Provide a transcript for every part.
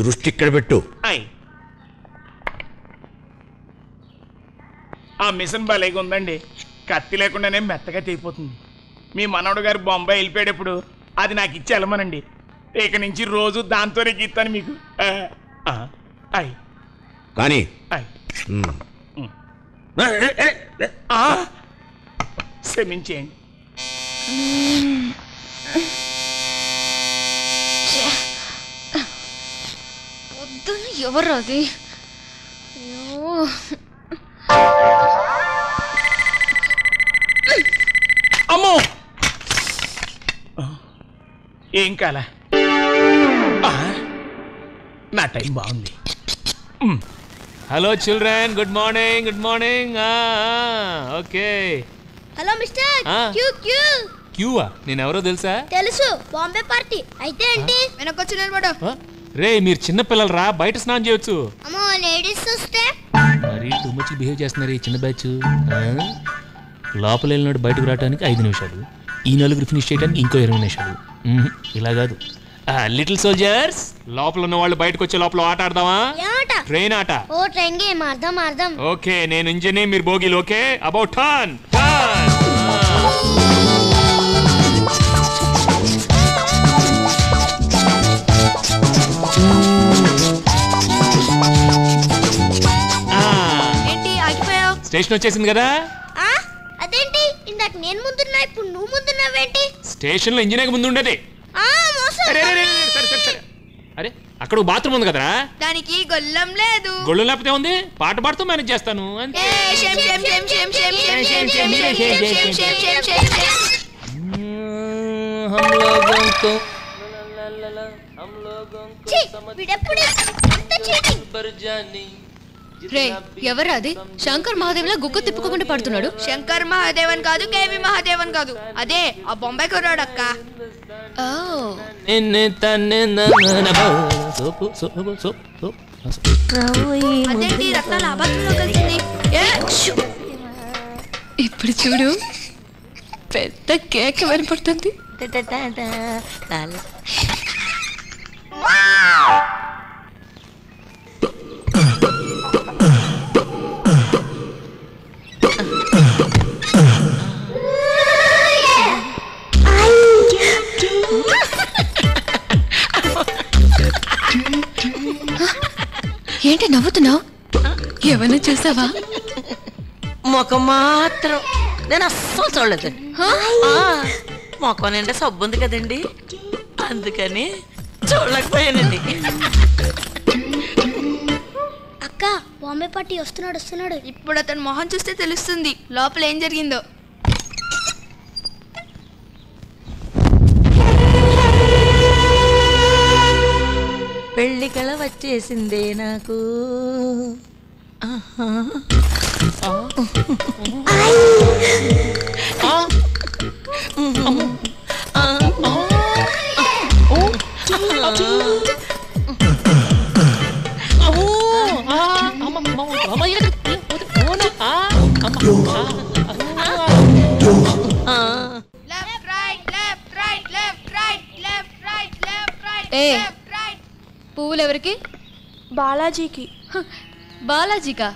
దృష్టి ఇక్కడ పెట్టు. అయ్ ఆ మిషన్ భలేగా ఉందండి. కత్తి లేకుండానే మెత్తగా తెగిపోతుంది. మీ మనవడు గారు బొంబాయి వెళ్ళిపోయేటప్పుడు అది నాకు ఇచ్చి వెళ్ళమనండి. ఇక నుంచి రోజు దాంతోనే గీస్తాను మీకు. ఆ, ఆ, అయ్ కానీ అయ్ ఉమ్. ఆ, క్షమించేయండి. ఎవరు అది అయ్యో. అమ్మో! ఏం కాలా? నా టైం బాగుంది. Hello children good morning good morning. Okay. Hello mister. Queue క్యూ. క్యూవా? నేను ఎవరో తెలుసా? తెలుసు బాంబే పార్టీ. అయితే ఏంటి? వెనకొచ్చి నిలబడు? రే మీరు చిన్న పిల్లలు రా బయట స్నానం చేయొచ్చు. అమ్మో లేడీస్ చూస్తే మరి టూ మచ్ బిహేవ్ చేస్తున్నారు ఈ చిన్న బ్యాచ్ లోపల వెళ్ళినాడు బయటకు రావడానికి ఐదు నిమిషాలు. ఈ నలుగురు ఫినిష్ చేయడానికి ఇంకో ఇరవై నిమిషాలు. ఇలా కాదు. లిటిల్ సోల్జర్స్ లోపల ఉన్న వాళ్ళు బయటకు వచ్చే లోపల ఆట ఆడదామా? ట్రైన్ ఆట? ఓ ట్రైన్ గేమ్ అర్థం అర్థం ఓకే నేను ఇంజనీ మీరు బోగిలు ఓకే? అబౌట్ టర్న్ స్టేషన్ వచ్చేసింది కదా ఆ అదేంటి ఇందాక నేను ముందున్నా ఇప్పుడు నువ్వు ముందున్నావేంటి స్టేషన్లో ఇంజనీర్ ముందు ఉండేది ఆ మోసం అరే అరే, అరే, సరే సరే సరే అరే అక్కడ బాత్రూమ్ ఉంది కదరా దానికి గొల్లం లేదు గొళ్ళు లేకపోతే ఉంది పాట పాడుతూ మేనేజ్ చేస్తాను అంతే ఏ, shame, shame, shame, shame, shame, shame, shame, shame, shame, shame, shame, shame, shame, shame, shame. ఛీ, వీడెప్పుడు అంత చీటింగ్ రే ఎవరు అది? శంకర్ మహాదేవ్లా గుక్క తిప్పుకోకుండా పడుతున్నాడు? శంకర్ మహాదేవన్ కాదు కేవి మహాదేవన్ కాదు. అదే ఆ బొంబాయి కుర్రాడు అక్క ఓ అదేంటి రత్నాల అబద్ధంలో కలిసింది. ఇప్పుడు చూడు. పెద్ద కేక్ వినపడుతుంది ఏంటి నవ్వుతున్నావు? ఏమైనా చూసావా? ముఖం మాత్రం నేను అస్సలు చూడలేదు. ఆ, ముఖం నిండా సబ్బు ఉంది కదండి. అందుకని చూడలేకపోయానండి. అక్క బాంబే పార్టీ వస్తున్నాడు వస్తున్నాడు. ఇప్పుడు అతను మొహం చూస్తే తెలుస్తుంది. లోపల ఏం జరిగిందో. పెళ్ళి కళ వచ్చేసిందే నాకు ఏ. పువ్వులు ఎవరికి బాలాజీకి బాలాజీకా?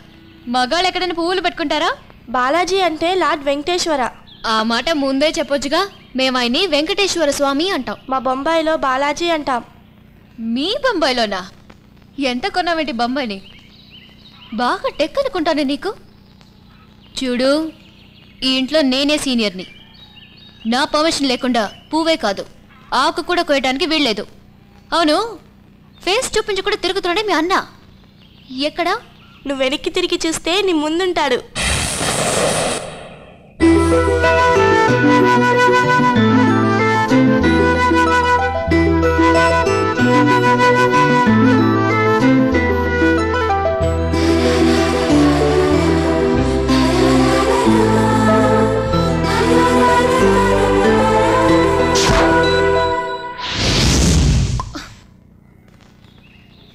మగాళ్ళు ఎక్కడైనా పువ్వులు పెట్టుకుంటారా? బాలాజీ అంటే లార్డ్ వెంకటేశ్వర. ఆ మాట ముందే చెప్పొచ్చుగా. మేము ఆయన్ని వెంకటేశ్వర స్వామి అంటాం. మా బొంబాయిలో బాలాజీ అంటాం. మీ బొంబాయిలోనా? ఎంత కొన్నావేంటి బొంబాయిని? బాగా టెక్ అనుకుంటాను నీకు. చూడు ఈ ఇంట్లో నేనే సీనియర్ని. నా పర్మిషన్ లేకుండా పువ్వే కాదు. ఆకు కూడా కోయటానికి వీల్లేదు. అవును ఫేస్ చూపించి కూడా తిరుగుతున్నాడే మీ అన్న. ఎక్కడ? నువ్వు వెనక్కి తిరిగి చూస్తే నీ ముందుంటాడు.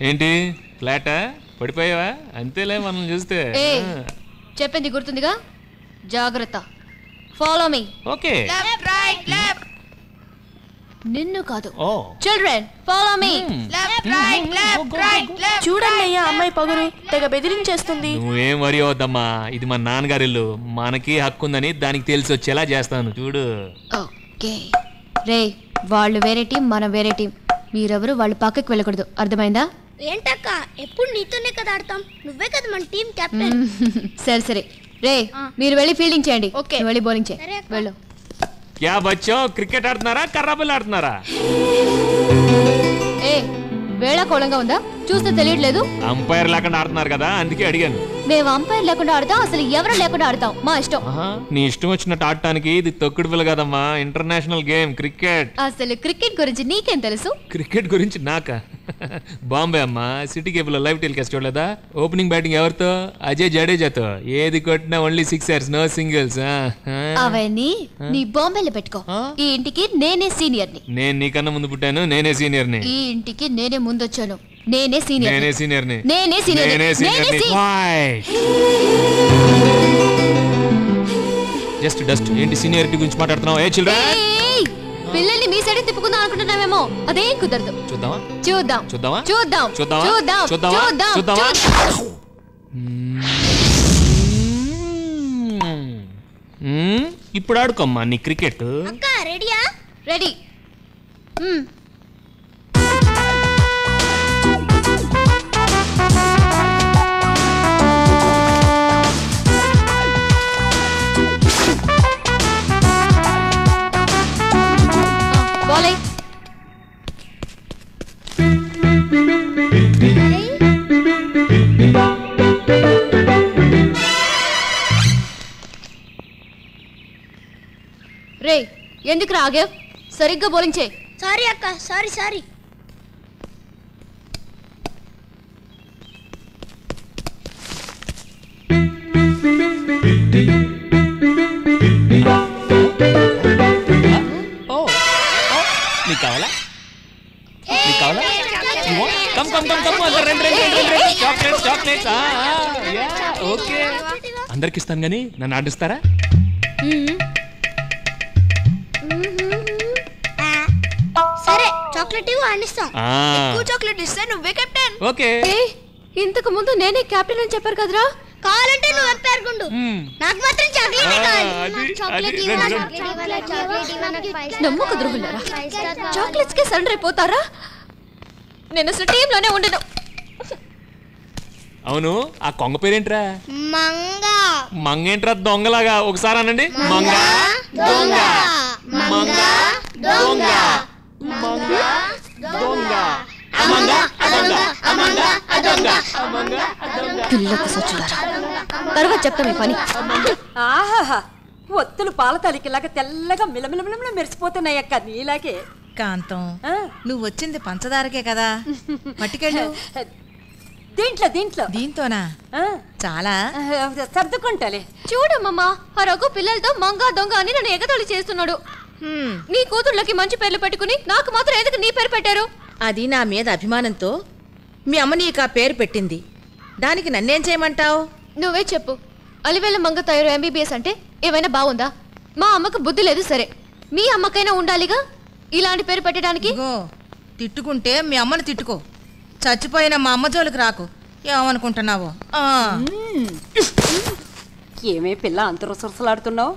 ఏంటి? ఫ్లాటా? పడిపోయావా? అంతేలే మనం చూస్తే. ఏ చెప్పింది గుర్తుందిగా? జాగ్రత్త. Follow me okay. నిన్ను కాదు. ఓ. చిల్డ్రన్ ఫాలో మీ చూడండి అయ్యా అమ్మాయి పొగరు తెగ బెదిరించేస్తుంది నువ్వేం వరి అవద్దమ్మా? ఇది మా నాన్నగారి ఇల్లు మనకి హక్కు ఉందని దానికి తెలిసి వచ్చేలా చేస్తాను. చూడు. ఓకే. రే వాళ్ళు వేరే టీం మనం వేరే టీం. మీరెవరు వాళ్ళు పక్కకి వెళ్ళకూడదు. అర్థమైందా? ఏంటక్క? ఎప్పుడు నీతోనే కదా ఆడతాం. నువ్వే కదా మన టీం కెప్టెన్. సరే సరే. రే మీరు వెళ్ళి ఫీల్డింగ్ చేయండి. ఓకే. నువ్వు వెళ్ళి బౌలింగ్ చేయి సరే అక్క. వెళ్ళు. క్యా బచ్చో క్రికెట్ ఆడుతున్నారా కర్రాబుల్ ఆడుతున్నారా? ఏ వేళ కోళంగా ఉందా? చూస్తే తెలియట్లేదు. అంపైర్ లేకుండా ఆడుతున్నారు కదా అందుకే అడిగాను. మేము అంపైర్ లేకుండా ఆడతాం అసలు ఎవరు లేకుండా ఆడతాం? మా ఇష్టం. నీ ఇష్టం వచ్చినట్టు ఆడటానికి ఇది తొక్కుడు పిల్ల కదమ్మా ఇంటర్నేషనల్ గేమ్ క్రికెట్ అసలు క్రికెట్ గురించి నీకేం తెలుసు? క్రికెట్ గురించి నాక? బాంబే అమ్మా సిటీ కేబుల్ లైవ్ టెలికాస్ట్ చూడలేదా? ఓపెనింగ్ బ్యాటింగ్ ఎవరితో? అజయ్ జడేజాతో. ఏది కొట్టినా ఓన్లీ సిక్సర్స్ నో సింగిల్స్ అవన్నీ నీ బాంబేలో పెట్టుకో. ఈ ఇంటికి నేనే సీనియర్ని నేను నీకన్నా ముందు పుట్టాను నేనే సీనియర్ని ఈ ఇంటికి నేనే ముందొచ్చాను. నేనే సీనియర్ నేనే సీనియర్ని. నేనే సీనియర్ నేనే సీనియర్ని. జస్ట్ డస్ట్ ఏంటి సీనియారిటీ గురించి మాట్లాడుతున్నావు? ఏ చిల్డ్రన్ పిల్లల్ని మీ సైడ్ తిప్పుకుందాం అనుకుంటున్నామేమో అదేం కుదరదు. చూద్దామా? చూద్దాం. చూద్దామా? చూద్దాం. చూద్దామా? చూద్దాం. చూద్దామా? చూద్దాం. చూద్దామా? చూద్దాం. మ్మ్. ఇప్పుడు ఆడుకోమ్మా నీ క్రికెట్. అక్క రెడీయా? రెడీ. ఎయ్. రే ఎందుకు రాగావ్ సరిగ్గా బౌలింగ్ చేయి సారీ అక్క సారీ సారీ. ఓ అందరికి ఇస్తాను కానీ నన్ను ఆడిస్తారా? సరే చాక్లెట్ ఇవ్వు ఆడిస్తాం. ఆ, ఎక్కువ చాక్లెట్ ఇస్తే నువ్వే కెప్టెన్. ఓకే. ఏ ఇంతకు ముందు నేనే కెప్టెన్ అని చెప్పారు కదరా? కావాలంటే నువ్వు ఎంపైర్ గుండు. మ్మ్. నాకు మాత్రం చాక్లెట్ ఆ, కావాలి అది చాక్లెట్ అది చాక్లెట్ చాక్లెట్ star నమ్మక ద్రోహులారా. చాక్లెట్స్కి సరెండర్ అయిపోతారా? నేను అసలు టీంలోనే ఉండను. అవును ఆ కొంగ పేరేంట్రా? మంగ. మంగేంట్రా? దొంగలాగా. ఒకసారి అనండి. మంగ దొంగ. మంగ దొంగ. మంగ దొంగ. అమంగ అదొంగ. అమంగ అదొంగ. అమంగ అదొంగ. పిల్లకు సచ్చులారా తర్వాత చెప్తా మీ పని. ఆహాహా. ఒత్తులు పాల తలికిలాగా తెల్లగా మిలమిలమిలమిల మెరిసిపోతున్నాయి అక్క నీలాగే. కాంతం ఆ, నువ్వు వచ్చింది పంచదారకే కదా. పట్టుకెళ్ళు. దీంట్లో దీంట్లో. దీంతోనా? ఆ, చాలా? సర్దుకుంటాలే. చూడమ్మమ్మా ఆ రఘు పిల్లలతో మంగ దొంగ అని నన్ను ఎగతాళి చేస్తున్నాడు. హ్మ్, నీ కూతుర్లకి మంచి పేర్లు పెట్టుకుని నాకు మాత్రం ఎందుకు నీ పేరు పెట్టారు? అది నా మీద అభిమానంతో మీ అమ్మ నీకు ఆ పేరు పెట్టింది. దానికి నన్నేం చేయమంటావు? నువ్వే చెప్పు. అలివేల మంగ తయారు ఎంబీబీఎస్ అంటే ఏమైనా బాగుందా? మా అమ్మకు బుద్ధి లేదు సరే. మీ అమ్మకైనా ఉండాలిగా? ఇలాంటి పేరు పెట్టడానికి? తిట్టుకుంటే మీ అమ్మని తిట్టుకో. చచ్చిపోయిన మా అమ్మ జోలికి రాకు. ఏమనుకుంటున్నావో? ఏమే పిల్ల అంత రుసరుసలాడుతున్నావు?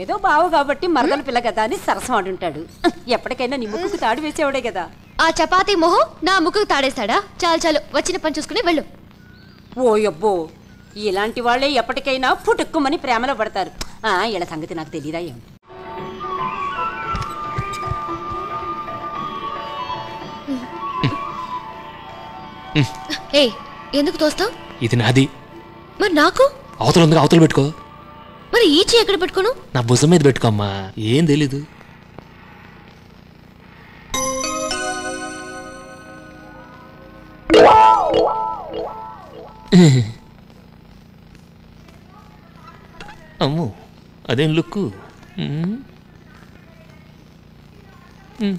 ఏదో బావు కాబట్టి మరదల పిల్ల కదా అని సరసం ఆడుంటాడు. ఎప్పటికైనా నీ ముక్కుకు తాడు వేసేవాడే కదా. ఆ చపాతీ మొహం నా ముక్కుకు తాడేస్తాడా? చాలు చాలు వచ్చిన పని చూసుకుని వెళ్ళు. ఓ యబ్బో ఇలాంటి వాళ్ళే ఎప్పటికైనా పుట్టుక్కుమని ప్రేమలో పడతారు. ఆ ఇలా సంగతి నాకు తెలియదా ఏం? ఏ ఎందుకు తోస్తావు? ఇది నాది. మరి నాకు? అవతల ఉంది అవతల పెట్టుకో. మరి ఈ చెయ్యి ఎక్కడ పెట్టుకోను? నా భుజం మీద పెట్టుకోమ్మా. ఏం తెలీదు. అమ్ము అదేం లుక్కు? ఉమ్. ఉమ్.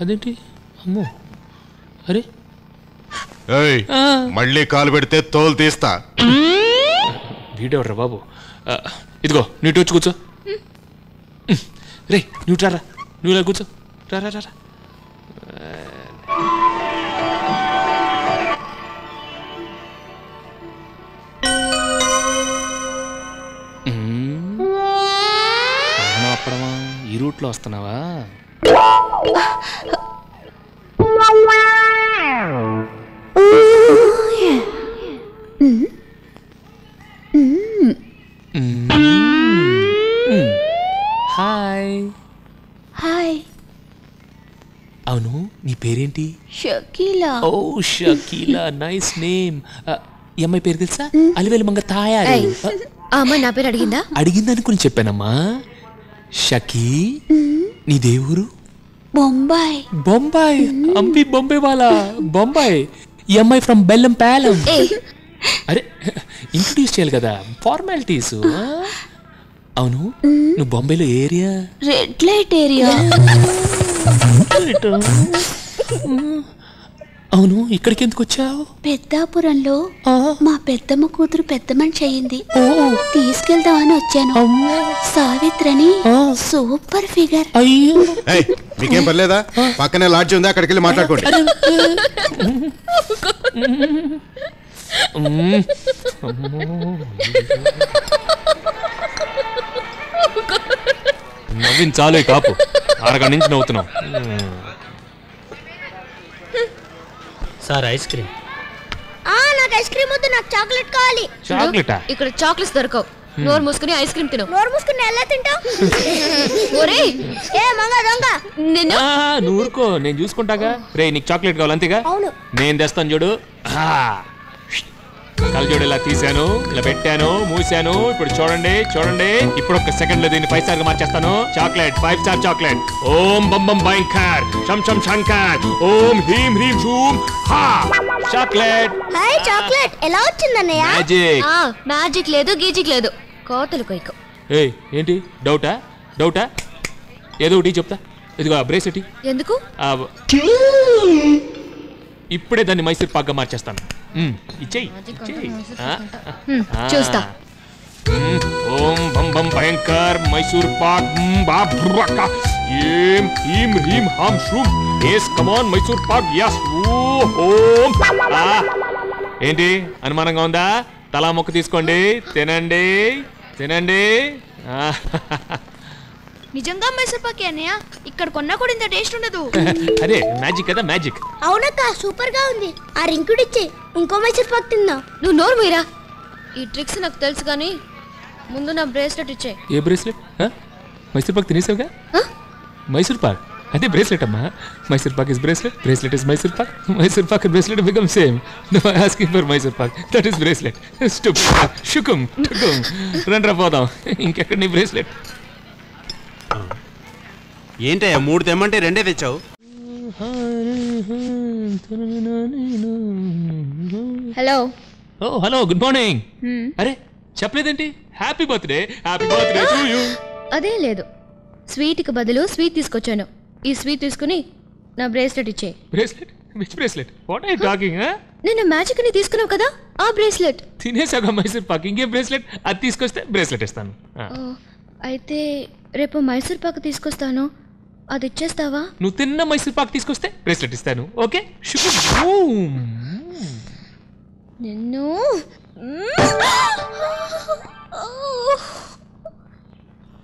అదేంటి? అమ్ము. అరే. మళ్ళీ కాలు పెడితే తోలు తీస్తా. వీడెవడ్రా బాబు? ఇదిగో నీటు వచ్చి కూర్చో. రే నువ్వు రారా. నువ్వు కూర్చో. రా రా రా రా. మ్మ్. అవునా అప్పుడమా? ఈ రూట్లో వస్తున్నావా? హాయ్. హాయ్. అవును నీ పేరేంటి? షకీలా. ఓ షకీలా నైస్ నేమ్. ఈ అమ్మాయి పేరు తెలుసా? అలివేలు మంగ తాయారు. ఆ అమ్మాయి నా పేరు అడిగిందా? అడిగిందనుకుని చెప్పానమ్మా. షకీ నీ దేవురు బొంబాయి బొంబాయి అంబి బొంబాయి వాళ్ళ బొంబాయి ఈ అమ్మాయి ఫ్రమ్ బెల్లం ప్యాలం అరే ఇంట్రడ్యూస్ చేయాలి కదా. ఫార్మాలిటీస్ అవును? నువ్వు బొంబాయిలో ఏరియా రెడ్ లైట్ ఏరియా అవును ఇక్కడికి ఎందుకు వచ్చావు? పెద్దాపురంలో మా పెద్దమ్మ కూతురు పెద్ద మనిషి అయ్యింది తీసుకెళ్దామని వచ్చాను. సావిత్రని సూపర్ ఫిగర్. అయ్యో. ఏయ్, మీకేం పర్లేదా? పక్కనే లాడ్జ్ ఉంది? అక్కడికి వెళ్ళి మాట్లాడుకోండి. మ్మ్. నవ్విన చాలు ఈ కాపు. అరగ నుంచి నవ్వుతున్నావు. సార్ ఐస్ క్రీమ్ ఆ నాకు ఐస్ క్రీమ్ వద్దు నాకు చాక్లెట్ కావాలి. చాక్లెటా ఇక్కడ చాక్లెట్స్ దొరకవు. నోరు మూసుకుని ఐస్ క్రీమ్ తిను. నోరు మూసుకుని ఎలా తింటావు? ఒరేయ్ ఏ మంగ దొంగ. నిన్ను? ఊరుకో నేను చూసుకుంటాగా. రే నీకు చాక్లెట్ కావాలి అంతేగా? అవును. నేను తెస్తాను చూడు. కళ్ళజోడు ఇలా తీశాను ఇలా పెట్టాను మూసాను ఇప్పుడు చూడండి చూడండి. ఇప్పుడు ఒక సెకండ్లో దీన్ని ఫైవ్ స్టార్గా మార్చేస్తాను. చాక్లెట్ ఫైవ్ స్టార్ చాక్లెట్ ఓం బం బం భయంకర్. శం శం శంకర్. ఓం హ్రీం హ్రీం షూం హా. చాక్లెట్ హాయ్ చాక్లెట్ ఎలా వచ్చిందన్నయ్య? మ్యాజిక్ ఆ మ్యాజిక్ లేదు గీజిక్ లేదు. కోతలు కొయ్యకు ఏయ్ ఏంటి? డౌటా? డౌటా? ఏదో ఒకటి చెప్తా. ఇదిగో బ్రేసెట్ ఎందుకు? ఇప్పుడే దాన్ని మైసూర్ పాక్గా మార్చేస్తాను. ఇచ్చేయ్. చూస్తా. ఓం బం బం భయంకర్ మైసూర్ పాక్. ఏం హీం హ్రీం హాం శృం yes come on Mysore pak. Yes. ఓ ఓం ఆ. ఏంటి? అనుమానంగా ఉందా? తలా మొక్క తీసుకోండి. తినండి. తినండి. నిజంగా మైసూర్పాకి అన్నయ్య? ఇక్కడ కొన్నా కూడా ఇంత టేస్ట్ ఉండదు. అదే మ్యాజిక్ కదా మ్యాజిక్ అవునక్క సూపర్గా ఉంది. ఆ రింకుడిచ్చే ఇంకో మైసూర్ పాక్ తిందాం. నువ్వు నోరు మీరా ఈ ట్రిక్స్ నాకు తెలుసు కానీ ముందు నా బ్రేస్లెట్ ఇచ్చే. ఏ బ్రేస్లెట్ మైసూర్ పాక్ తినేసావుగా? మైసూర్ పాక్ అదే బ్రేస్లెట్ అమ్మా. Mysore pak is bracelet bracelet is Mysore pak Mysore pak bracelet become same no asking for Mysore pak that is bracelet stoop షుకుం టుకుం రండి రా పోదాం. ఇంకెక్కడ నీ బ్రేస్లెట్ ఏంటయ్యా మూడు తెమ్మంటే రెండే తెచ్చావు? హలో. ఓ హలో గుడ్ మార్నింగ్. అరే చెప్పలేదేంటి? Happy birthday happy birthday to you. అదే లేదు. స్వీట్కి బదులు స్వీట్ తీసుకొచ్చాను. ఈ స్వీట్ తీసుకుని నా బ్రేస్లెట్ ఇచ్చే bracelet? Which bracelet what I talking నేను మ్యాజిక్ని తీసుకున్నావు కదా ఆ బ్రేస్లెట్. తినేసాగా మైసూర్ పాక్. ఇంకేం బ్రేస్లెట్? అది తీసుకొస్తే బ్రేస్లెట్ ఇస్తాను. ఆ. అయితే రేపు మైసూర్ పాక్ తీసుకొస్తాను. అది ఇచ్చేస్తావా? నువ్వు తిన్న మైసూర్ పాక్ తీసుకొస్తే బ్రేస్లెట్ ఇస్తాను ఓకే. నిన్ను?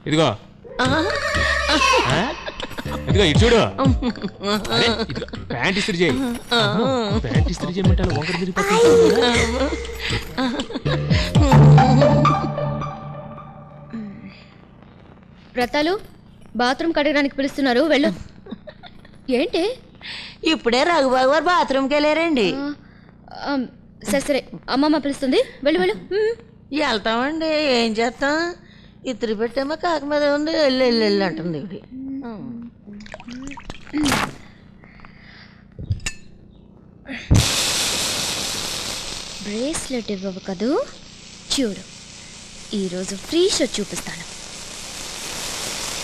ఇదిగో? ఇదిగో ఇటు చూడు. ప్యాంట్ ఇస్త్రీ చేయి. ప్యాంట్ ఇస్త్రీ చేయమంటే వంకర తిరిగిపోతుంది. వ్రతాలు? బాత్రూమ్ కడగడానికి పిలుస్తున్నారు. వెళ్ళు. ఏంటి? ఇప్పుడే రఘుబాబు గారు బాత్రూమ్కి వెళ్ళారండి. సరే సరే. అమ్మమ్మ పిలుస్తుంది. వెళ్ళు వెళ్ళు. వెళ్తామండి. ఏం చేస్తాం? ఇద్దరు పెట్టేమో కాక మీద ఉంది. వెళ్ళి వెళ్ళి వెళ్ళి అంటుంది ఇవి బ్రేస్లెట్ ఇవ్వవు కదూ? చూడు ఈరోజు ఫ్రీ షో చూపిస్తాను.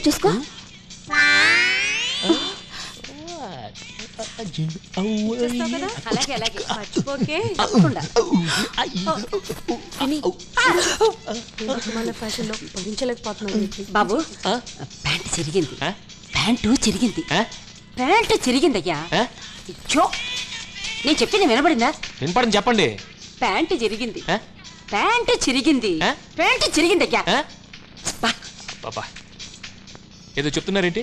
వెనక చూసుకో. అలాగే అలాగే. మర్చిపోకే. తప్పకుండా. మన ఫ్యాషన్లో భరించలేకపోతున్నాను బాబు. ప్యాంటు చిరిగింది. ప్యాంటు చిరిగింది. ప్యాంటు చిరిగిందయ్యా. అయ్యో నేను చెప్పింది వినబడిందా? వినపడని చెప్పండి. ప్యాంటు చిరిగింది. ప్యాంటు చిరిగింది. ప్యాంటు చిరిగిందయ్యా. పాపా ఏదో చెప్తున్నారేంటి?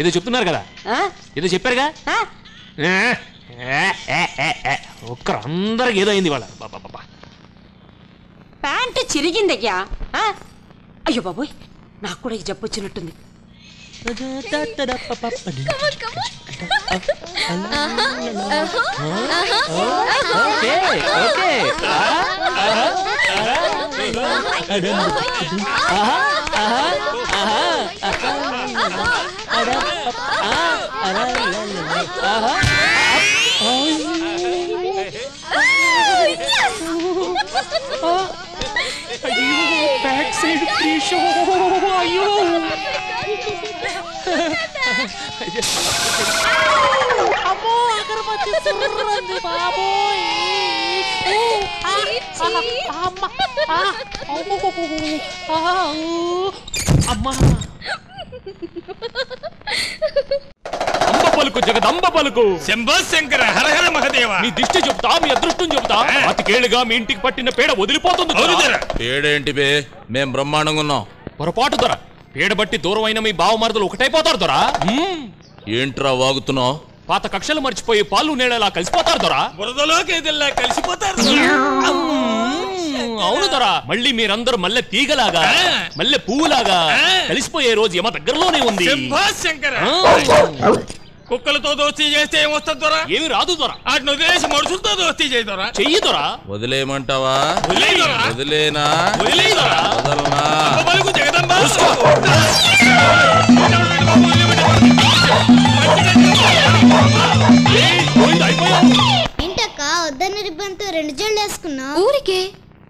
ఏదో చెప్తున్నారు కదా? ఆ? ఏదో చెప్పారుగా? ఆ? ఏ, ఏ, ఏ, ఏ, ఏ. ఒక్కరు అందరికి ఏదో అయింది వాళ్ళ బాబా బాబా ప్యాంటు చిరిగిందయ్యా. ఆ? అయ్యో బాబోయ్ నాకు కూడా ఈ జబ్బు వచ్చినట్టుంది. Okay okay. Back side free show అయ్యో. అమ్మో అగరబత్తి బాబోయ్. అమ్మా అంబ పలుకు జగదంబ పలుకు శంభో శంకర హరహర మహదేవ. మీ దిష్టి చెప్తా మీ అదృష్టం చెప్తా అతికేళ్ళుగా మీ ఇంటికి పట్టిన పేడ వదిలిపోతుంది దొర. పేడేంటి బే? మేం బ్రహ్మాండంగా ఉన్నాం. పొరపాటు దొర. పేడ బట్టి దూరం అయిన మీ బావమరదలు ఒకటైపోతారు దొరా. ఏంట్రా వాగుతున్నావు? పాత కక్షలు మర్చిపోయి పాలు నీళ్ళలా కలిసిపోతారు దొరా? బురదలోకి కలిసిపోతారు అవును దొరా. మళ్ళీ మీరందరూ మల్లె తీగలాగా మల్లె పువ్వులాగా కలిసిపోయే రోజు యమ దగ్గరలోనే ఉంది. కుక్కలతో దోస్తీ చేస్తే ఏమొస్తుంది దొరా? ఏమి రాదు దొరా. వాటిని వదిలేసి మనుషులతో దోస్తీ చేయి దొరా. చెయ్యి దొరా. వదిలేయమంటావా. వదిలేనా. వదలనా? జగదంబ. ఏంటక్క? వద్దన్న రిబ్బన్తో రెండు జోళ్ళు వేసుకున్నావు? ఊరికే?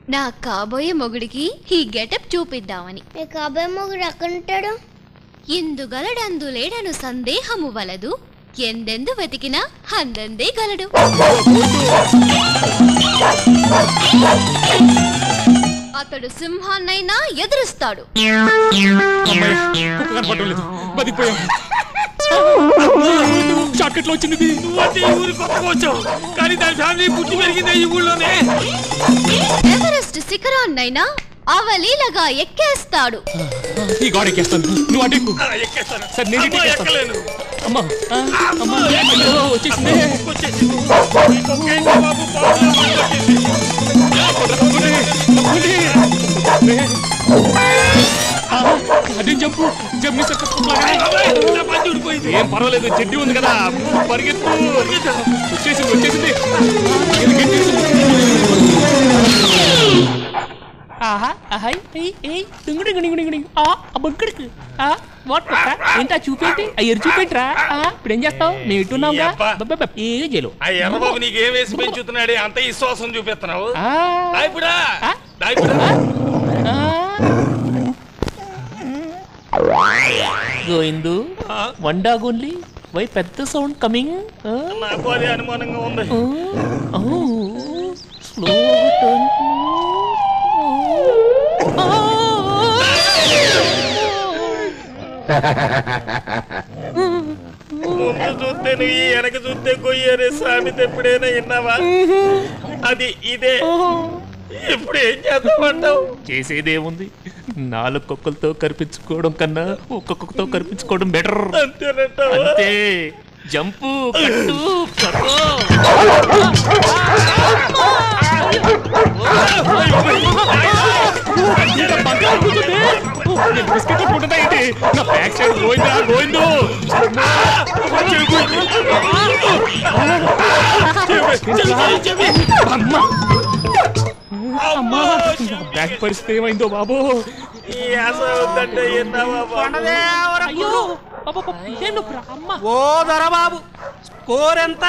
నా కాబోయే మొగుడికి ఈ గెటప్ చూపిద్దామని. మీ కాబోయే మొగుడు ఎక్కడ ఉంటాడు? ఇందుగలడందు లేడను సందేహము వలదు. ఎందెందు వెతికినా అందందే గలడు. అతడు సింహాన్నైనా ఎదురుస్తాడు. కుక్క కనపడడం లేదు బతికిపోయాం షార్ట్కట్లో వచ్చింది. అంటే ఈ ఊరి కొత్తగా వచ్చావు. కానీ దాని ఫ్యామిలీ పుట్టి పెరిగిందే ఈ ఊళ్ళోనే ఎవరెస్ట్ శిఖరాన్నైనా అవలీలగా ఎక్కేస్తాడు. ఈ గోడ ఎక్కేస్తాను నువ్వు అటు సరే నేను ఎక్కేస్తాను. ఎక్కలేను. అమ్మా అమ్మా వచ్చేసింది. అదేం జంపు జమ్మి ఊడిపోయింది. ఏం పర్వాలేదు చెడ్డి ఉంది కదా. పరిగెత్తు వచ్చేసింది వచ్చేసింది. ఏంటా చూపేంటి? ఆ ఎరు చూపేంట్రా? ఆ ఇప్పుడు ఏం చేస్తావు? మేము ఏ జైలు ఎర్రబాబు నీకు వేసి పెంచుతున్నాడే? అంత విశ్వాసం చూపిస్తున్నావు? Govindu one dog only why పెద్ద సౌండ్ కమింగ్ నాకు అదే అనుమానంగా ఉంది. స్లో టర్న్ ముందు చూస్తే నువ్వు వెనక చూస్తే అనే సామెత ఎప్పుడైనా విన్నావా? అది ఇదే. ఇప్పుడు ఏం చేద్దామంటావు? చేసేదేముంది? నాలుగు కుక్కలతో కనిపించుకోవడం కన్నా ఒక్క కుక్కతో కనిపించుకోవడం బెటర్ అంతేనంటావా? అంతే. జంపు కట్టు ఏంటి నా బ్యాక్ సైడ్ అమ్మా. నా బ్యాక్ పరిస్థితి ఏమైందో బాబు? బాబు? ఓ దొరబాబు స్కోర్ ఎంత?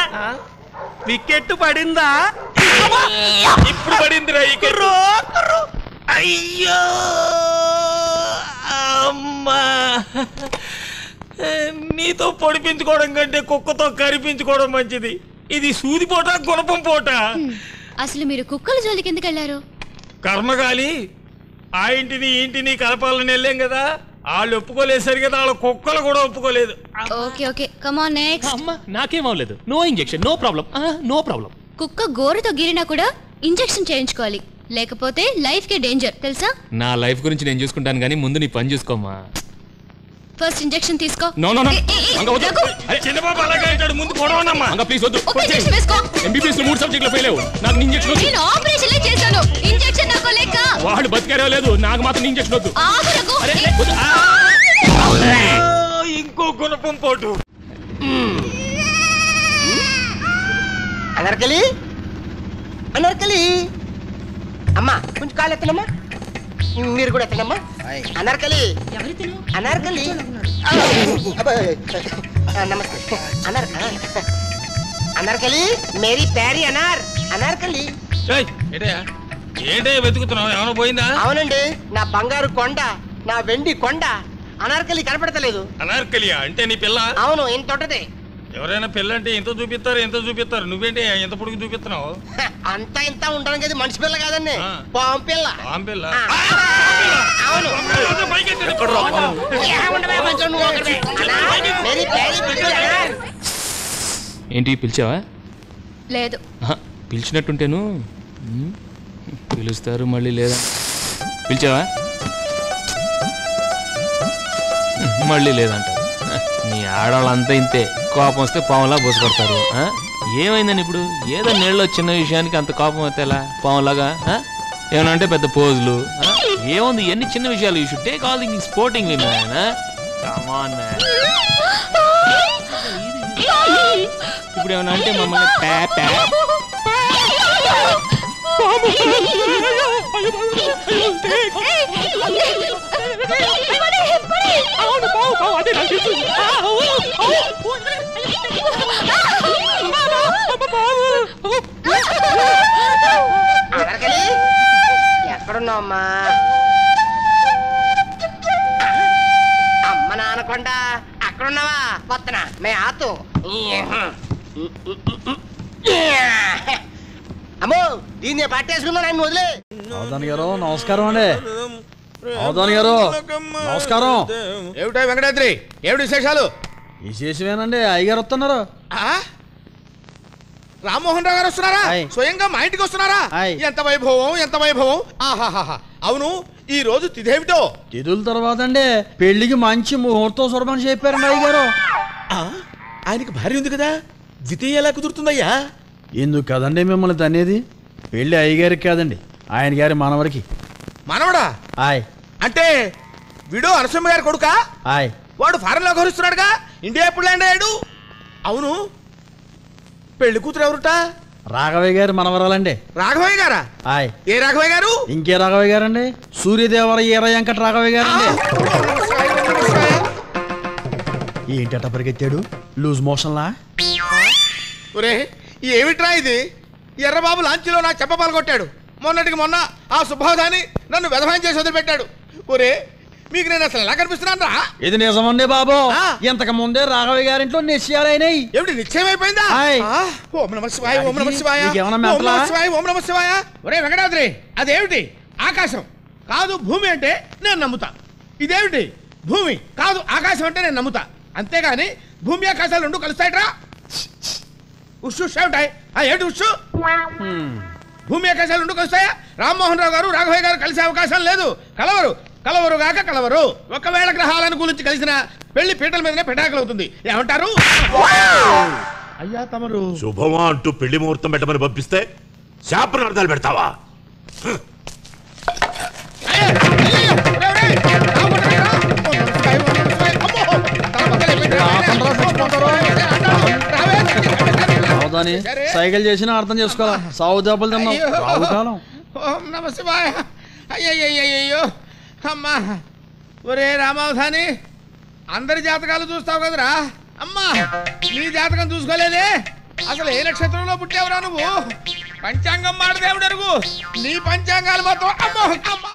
వికెట్ పడిందా? ఇప్పుడు పడింది. అయ్యో! అమ్మా! నీతో పొడిపించుకోవడం కంటే కుక్కతో కరిపించుకోవడం మంచిది. ఇది సూది పోట గుణపం పోట. అసలు మీరు కుక్కల జోలికి ఎందుకు వెళ్ళారు? కర్మగాలి ఆ ఇంటిని ఇంటిని కలపాలని వెళ్ళాం కదా వాళ్ళు ఒప్పుకోలేదు సరి కదా వాళ్ళ కుక్కలు కూడా ఒప్పుకోలేదు. Okay okay. కమాన్ నెక్స్ట్ అమ్మా నాకేం అవ్వలేదు. No injection no problem no problem కుక్క గోరుతో గిరినా కూడా ఇంజెక్షన్ చేయించుకోవాలి. లేకపోతే లైఫ్కి డేంజర్ తెలుసా? నా లైఫ్ గురించి నేను చూసుకుంటాను కానీ ముందు నీ పని చూసుకోమ్మా. ఫస్ట్ ఇంజెక్షన్ తీసుకో. No no no. అంగ వద్దు. అరే చిన్నబాబు అలాగే అంటాడు ముందు గొడవనమ్మా అంగ ప్లీజ్ వద్దు. ఒక ఇంజెక్షన్ వేసుకో. ఎంబీబీఎస్లో మూడు సబ్జెక్టులు ఫెయిల్ అయ్యావు. నాకు ఇంజెక్షన్ వద్దు. నేను ఆపరేషన్ చేశాను. ఇంజెక్షన్ నాకు లేక. వాడు బతికారో లేదు నాకు మాత్రం ఇంజెక్షన్ వద్దు. ఆగు రఘు. అరే వద్దు. ఇంకో గుణపం పోటు. అనర్కలి? అనర్కలి? అమ్మా కొంచెం కాలు ఎత్తనమ్మా. మీరు కూడా ఎత్తనమ్మా అనర్కలి. అనర్కలి. నమస్తే. అనర్ అనర్. అనర్కలి మేరీ ప్యారీ అనార్. అనర్కలి. ఏంటే వెతుకుతున్నావు? ఏమైనా పోయిందా? అవునండి నా బంగారు కొండ నా వెండి కొండ. అనార్కలి కనపడతలేదు. అనార్కలియా? అంటే నీ పిల్ల? అవును ఇంత ఉంటది ఎవరైనా పిల్ల అంటే ఎంత చూపిస్తారు ఎంత చూపిస్తారు. నువ్వేంటి ఎంత పొడుగు చూపిస్తున్నావు? అంత ఇంత ఉండడానికి అది మనిషి పిల్ల కాదండి. పాము పిల్ల. పాం పిల్ల. అవును. ఏంటి పిలిచావా? లేదు. పిలిచినట్టుంటేను? పిలుస్తారు మళ్ళీ లేదా? పిలిచావా? మళ్ళీ లేదంట. నీ ఆడవాళ్ళంతా ఇంతే కోపం వస్తే పావులా బోసుకొడతారు ఆ? ఏమైందని ఇప్పుడు ఏదో నీళ్ళలో చిన్న విషయానికి అంత కోపం వస్తే ఎలా పావులాగా? ఏమన్నా అంటే పెద్ద పోజులు? ఏముంది ఎన్ని చిన్న విషయాలు you should take all thing sporting man come on man ఇప్పుడు ఏమన్నా అంటే మమ్మల్ని ప్యా ప్యా అనర్కలి ఎక్కడున్నావు ఎక్కడున్నావమ్మా? అమ్మ నానకొండ అక్కడున్నావా? వత్తనా మే ఆతు. అమ్మో దీన్ని పట్టేసుకున్నా నన్ను వదిలే. అవధాని గారు నమస్కారం అండి. అవధాని గారు నమస్కారం. ఏమిటో వెంకటాద్రి ఏమిటి విశేషాలు? విశేషమేనండి అయ్యగారు వస్తున్నారు రామ్మోహన్ రావు గారు వస్తున్నారా. స్వయంగా మా ఇంటికి వస్తున్నారా. ఎంత వైభవం ఎంత వైభవం? ఆహాహాహా. అవును ఈ రోజు తిథేమిటో? తిథుల తర్వాత అండి పెళ్ళికి మంచి ముహూర్తం సురమని చెప్పారండి అయ్యగారు. ఆయనకి భార్య ఉంది కదా? ద్వితీయ ఎలా కుదురుతుందయ్యా? ఎందుకు కదండి మిమ్మల్ని తనేది పెళ్ళి అయ్యగారికి కాదండి ఆయన గారి మనవరికి. మనవడా? ఆయ్. అంటే విడో అనసమ్మ గారి కొడుకా? ఆయ్. వాడు ఫారెన్లో గౌరవిస్తున్నాడుగా ఇండియా ఎప్పుడు ల్యాండ్ అయ్యాడు? అవును. పెళ్ళి కూతురు ఎవరుట? రాఘవయ్య గారి మనవరాలండి. రాఘవయ్య గారా? ఆయ్. ఏ రాఘవయ్య గారు? ఇంకే రాఘవయ్య గారండి. సూర్యదేవర ఈర వెంకట రాఘవయ్య గారండి. ఏంటట పరిగెత్తాడు? లూజ్ మోషన్లా? ఒరే ఏమిట్రా ఇది? ఎర్రబాబు లాంచీలో నా చెప్పపాలు కొట్టాడు. మొన్నటికి మొన్న ఆ సుభాదాన్ని నన్ను వ్యధమాయం చేసి వదిలిపెట్టాడు. ఒరే మీకు నేను అసలు ఎలా కనిపిస్తున్నాను రా? ఇది నిజమండి బాబు. ఇంతకు ముందే రాఘవయ్య గారింట్లో నిశ్చయాలైనాయి. ఏమిటి నిశ్చయమైపోయిందా? ఓం నమ శివాయ ఓం నమ శివాయ. నీకేమన్నా ఓం మెంటలా? నమ శివాయ ఓం నమ శివాయ. ఒరే వెంకటాద్రి అదేమిటి? ఆకాశం కాదు భూమి అంటే నేను నమ్ముతా. ఇదేమిటి? భూమి కాదు ఆకాశం అంటే నేను నమ్ముతా. అంతేగాని భూమి ఆకాశాలు రెండు కలుస్తాయట్రా. ఉషు ఏమిటాయి? ఆ ఏంటి ఉషు? భూమి ఆకాశాలు రెండు కలుస్తాయా రామ్మోహన్ రావు గారు రాఘవయ్య గారు కలిసే అవకాశం లేదు కలవరు కలవరు గాక కలవరు ఒకవేళ గ్రహాలను గురించి కలిసిన పెళ్ళి పీటల మీదనే పెటాకులు అవుతుంది ఏమంటారు అయ్యా తమరు శుభమా అంటూ పెళ్ళి ముహూర్తం పెట్టమని పంపిస్తే శాపనార్థాలు పెడతావా అవదాని సైకిల్ చేసినా అర్థం చేసుకోవాలా? సాగు దెబ్బలు తిన్నాం. అయ్యో. రావు కాలం ఓం నమ శివాయ. అయ్యయ్యయ్యో అమ్మా. ఒరే రామావధాని అందరి జాతకాలు చూస్తావు కదరా? అమ్మా నీ జాతకం చూసుకోలేదే? అసలు ఏ నక్షత్రంలో పుట్టావురా నువ్వు? పంచాంగం మాట దేవుడు అరుగు నీ పంచాంగాలు అమ్మో అమ్మ.